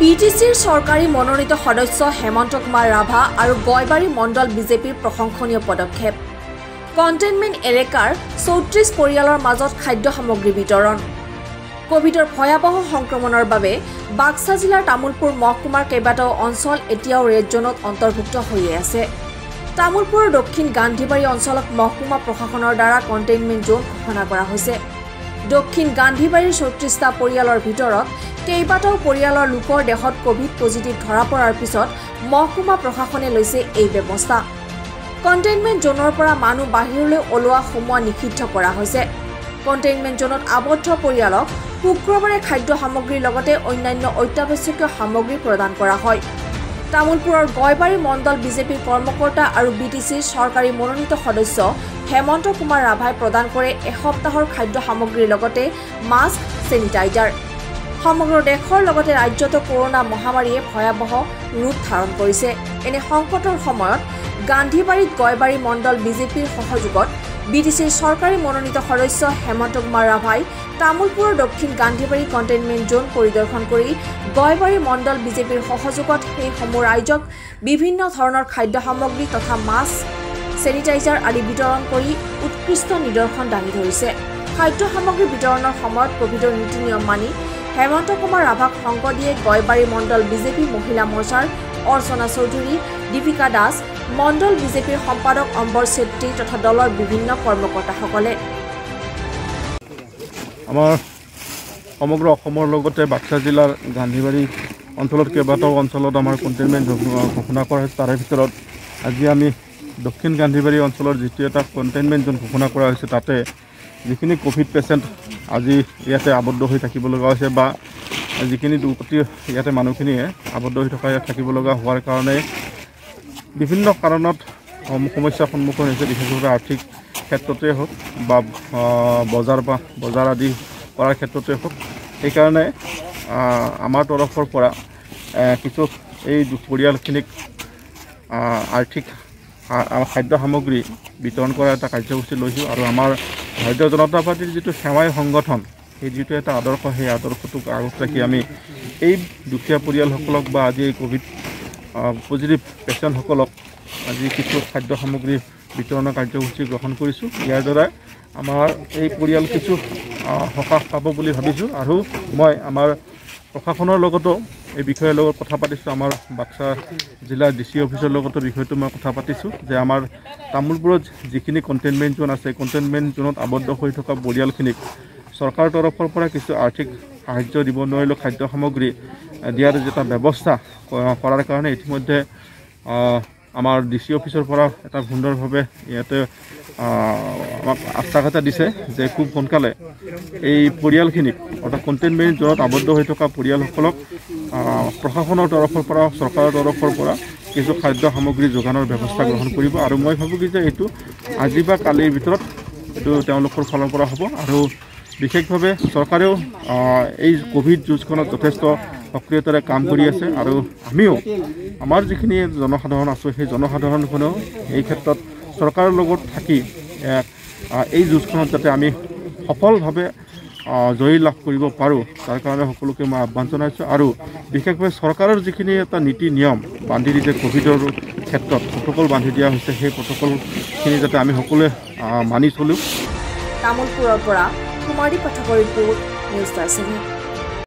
B T চিৰ চৰকাৰী মনোনীত সদস্য হেমন্ত কুমাৰ ৰাভা আৰু গয়বাৰী মণ্ডল বিজেপিৰ প্ৰশংসনীয় পদক্ষেপ। কণ্টেইনমেণ্ট এলেকাৰ চৌত্ৰিছ পৰিয়ালৰ মাজত খাদ্য সামগ্ৰী বিতৰণ। কভিডৰ ভয়াৱহ সংক্ৰমণৰ বাবে বাক্সা জিলাৰ তামোলপুৰ মহকুমাৰ কেইবাটাও অঞ্চল এতিয়াও ৰেড জ'নত অন্তৰ্ভুক্ত হৈয়ে আছে। তামোলপুৰৰ দক্ষিণ গান্ধীবাৰী অঞ্চলক মহকুমা প্ৰশাসনৰ দ্বাৰা কণ্টেইনমেণ্ট জ'ন ঘোষণা কৰা হৈছে। দক্ষিণ গান্ধীবাৰীৰ চৌত্ৰিছটা পৰিয়ালৰ ভিতৰত কেইবাটাও পৰিয়ালৰ লোকৰ দেহত কভিড পজিটিভ ধৰা পৰাৰ পিছত মহকুমা প্ৰশাসনে লৈছে এই ব্যৱস্থা। কণ্টেইনমেণ্ট জ'নৰ পৰা মানুহ বাহিৰলৈ ওলোৱা সোমোৱা নিষিদ্ধ কৰা হৈছে। কণ্টেইনমেণ্ট জ'নত আবদ্ধ পৰিয়ালক শুক্ৰবাৰে খাদ্য সামগ্ৰীৰ লগতে অন্যান্য অত্যাৱশ্যকীয় সামগ্ৰী প্ৰদান কৰা হয়। তামোলপুৰৰ গয়বাৰী মণ্ডল বিজেপিৰ কৰ্মকৰ্তা আৰু বি টি চিৰ চৰকাৰী মনোনীত সদস্য হেমন্ত কুমাৰ ৰাভাই প্ৰদান কৰে এসপ্তাহৰ খাদ্য সামগ্ৰীৰ লগতে মাস্ক ছেনিটাইজাৰ সমগ্ৰ দেশৰ লগতে ৰাজ্যতো কৰোণা মহামাৰীয়ে ভয়াৱহ ৰূপ ধাৰণ কৰিছে। এনে সংকটৰ সময়ত গান্ধীবাৰীত গয়বাৰী মণ্ডল বিজেপিৰ সহযোগত বি টি চিৰ চৰকাৰী মনোনীত সদস্য হেমন্ত কুমাৰ ৰাভাই তামোলপুৰৰ দক্ষিণ গান্ধীবাৰী কণ্টেইনমেণ্ট জ'ন পৰিদৰ্শন কৰি গয়বাৰী মণ্ডল বিজেপিৰ সহযোগত সেইসমূহ ৰাইজক বিভিন্ন ধৰণৰ খাদ্য সামগ্ৰী তথা মাস্ক ছেনিটাইজাৰ আদি বিতৰণ কৰি উৎকৃষ্ট নিদৰ্শন দাঙি ধৰিছে। খাদ্য সামগ্ৰী বিতৰণৰ সময়ত কভিডৰ নীতি নিয়ম মানি হেমন্ত কুমাৰ ৰাভাক সংগ দিয়ে গয়বাৰী মণ্ডল বিজেপি মহিলা মৰ্চাৰ অৰ্চনা চৌধুৰী দীপিকা দাস মণ্ডল বিজেপিৰ সম্পাদক অম্বৰ চেত্ৰী তথা দলৰ বিভিন্ন কৰ্মকৰ্তাসকলে। আমাৰ সমগ্ৰ অসমৰ লগতে বাক্সা জিলাৰ গান্ধীবাৰী অঞ্চলত কেইবাটাও অঞ্চলত আমাৰ কণ্টেইনমেণ্ট ঘোষণা কৰা হৈছে তাৰে ভিতৰত আজি আমি দক্ষিণ গান্ধীবাৰী অঞ্চলৰ যিটো এটা কণ্টেইনমেণ্ট জ'ন ঘোষণা কৰা হৈছে তাতে যিখিনি ক'ভিড পেচেণ্ট আজি ইয়াতে আবদ্ধ হৈ থাকিব লগা হৈছে বা যিখিনি দুৰ্গতি ইয়াতে মানুহখিনিয়ে আবদ্ধ হৈ থকা ইয়াত থাকিব লগা হোৱাৰ কাৰণে বিভিন্ন কাৰণত সম- সমস্যাৰ সন্মুখীন হৈছে বিশেষভাৱে আৰ্থিক ক্ষেত্ৰতে হওক বা বজাৰ বা বজাৰ আদি কৰাৰ ক্ষেত্ৰতে হওক। সেইকাৰণে আমাৰ তৰফৰ পৰা কিছু এই পৰিয়ালখিনিক আৰ্থিক খাদ্য সামগ্ৰী বিতৰণ কৰা এটা কাৰ্যসূচী লৈছোঁ আৰু আমাৰ ভাৰতীয় জনতা পাৰ্টীৰ যিটো সেৱাই সংগঠন সেই যিটো এটা আদৰ্শ সেই আদৰ্শটোক আগত ৰাখি আমি এই দুখীয়া পৰিয়ালসকলক বা আজি এই ক'ভিড পজিটিভ পেচেণ্টসকলক আজি কিছু খাদ্য সামগ্ৰী বিতৰণৰ কাৰ্যসূচী গ্ৰহণ কৰিছোঁ। ইয়াৰ দ্বাৰা আমাৰ এই পৰিয়াল কিছু সকাহ পাব বুলি ভাবিছোঁ। আৰু মই আমাৰ প্ৰশাসনৰ লগতো এই বিষয়ৰ লগত কথা পাতিছোঁ আমাৰ বাক্সা জিলাৰ ডি চি অফিচৰ লগতো বিষয়টো মই কথা পাতিছোঁ যে আমাৰ তামোলপুৰত যিখিনি কণ্টেইনমেণ্ট জ'ন আছে কণ্টেইনমেণ্ট জ'নত আবদ্ধ হৈ থকা পৰিয়ালখিনিক চৰকাৰৰ তৰফৰ পৰা কিছু আৰ্থিক সাহাৰ্য দিব নোৱাৰিলেও খাদ্য সামগ্ৰী দিয়াৰ যে এটা ব্যৱস্থা কৰাৰ কাৰণে ইতিমধ্যে আমাৰ ডি চি অফিচৰ পৰা এটা সুন্দৰভাৱে ইয়াতে আমাক আশ্বাস এটা দিছে যে খুব সোনকালে এই পৰিয়ালখিনিক অৰ্থাৎ কণ্টেইনমেণ্ট জ'নত আবদ্ধ হৈ থকা পৰিয়ালসকলক প্ৰশাসনৰ তৰফৰ পৰা চৰকাৰৰ তৰফৰ পৰা কিছু খাদ্য সামগ্ৰী যোগানৰ ব্যৱস্থা গ্ৰহণ কৰিব আৰু মই ভাবোঁ কি যে এইটো আজি বা কালিৰ ভিতৰত এইটো তেওঁলোকৰ ফালৰ পৰা হ'ব আৰু বিশেষভাৱে চৰকাৰেও এই ক'ভিড যুঁজখনত যথেষ্ট সক্ৰিয়তাৰে কাম কৰি আছে আৰু আমিও আমাৰ যিখিনি জনসাধাৰণ আছোঁ সেই জনসাধাৰণখনেও এই ক্ষেত্ৰত চৰকাৰৰ লগত থাকি এই যুঁজখনত যাতে আমি সফলভাৱে জয়ী লাভ কৰিব পাৰোঁ। তাৰ কাৰণে সকলোকে মই আহ্বান জনাইছোঁ আৰু বিশেষভাৱে চৰকাৰৰ যিখিনি এটা নীতি নিয়ম বান্ধি দিছে ক'ভিডৰ ক্ষেত্ৰত প্ৰট'কল বান্ধি দিয়া হৈছে সেই প্ৰট'কলখিনি যাতে আমি সকলোৱে মানি চলোঁ। তামোলপুৰৰ পৰা কুমাৰী পাঠকৰ ৰিপৰ্ট নিউজ